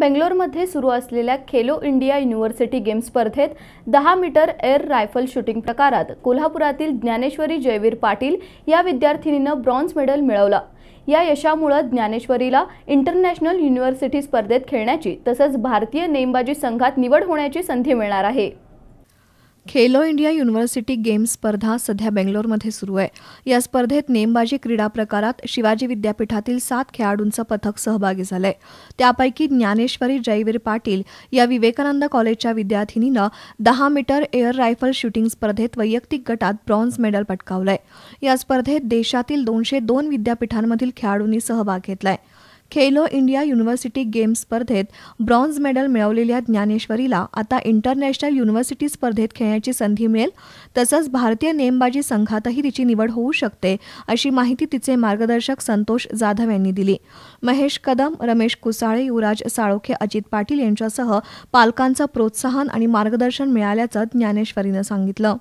बेंगलोरमध्ये सुरू असलेल्या Khelo India university games स्पर्धेत दहा मीटर एअर रायफल शूटिंग प्रकारात कोल्हापुरातील ज्ञानेश्वरी जयवीर पाटील या विद्यार्थिनीनं ब्रॉन्झ मेडल मिळवलं. या यशामुळं ज्ञानेश्वरीला इंटरनॅशनल युनिव्हर्सिटी स्पर्धेत खेळण्याची तसंच भारतीय नेमबाजी संघात निवड होण्याची संधी मिळणार आहे. खेलो इंडिया युनिव्हर्सिटी गेम्स स्पर्धा सध्या बेंगलोरमध्ये सुरू आहे. या स्पर्धेत नेमबाजी क्रीडा प्रकारात शिवाजी विद्यापीठातील सात खेळाडूंचं पथक सहभागी झालंय. त्यापैकी ज्ञानेश्वरी जयवीर पाटील या विवेकानंद कॉलेजच्या विद्यार्थिनीनं दहा मीटर एअर रायफल शूटिंग स्पर्धेत वैयक्तिक गटात ब्रॉन्झ मेडल पटकावलंय. या स्पर्धेत देशातील दोनशे दोन विद्यापीठांमधील खेळाडूंनी सहभाग घेतलाय. खेलो इंडिया युनिव्हर्सिटी गेम्स स्पर्धेत ब्रॉन्झ मेडल मिळवलेल्या ज्ञानेश्वरीला आता इंटरनॅशनल युनिव्हर्सिटी स्पर्धेत खेळण्याची संधी मिळेल. तसंच भारतीय नेमबाजी संघातही तिची निवड होऊ शकते अशी माहिती तिचे मार्गदर्शक संतोष जाधव यांनी दिली. महेश कदम रमेश कुसाळे युवराज साळोखे अजित पाटील यांच्यासह पालकांचं प्रोत्साहन आणि मार्गदर्शन मिळाल्याचं ज्ञानेश्वरीनं सांगितलं.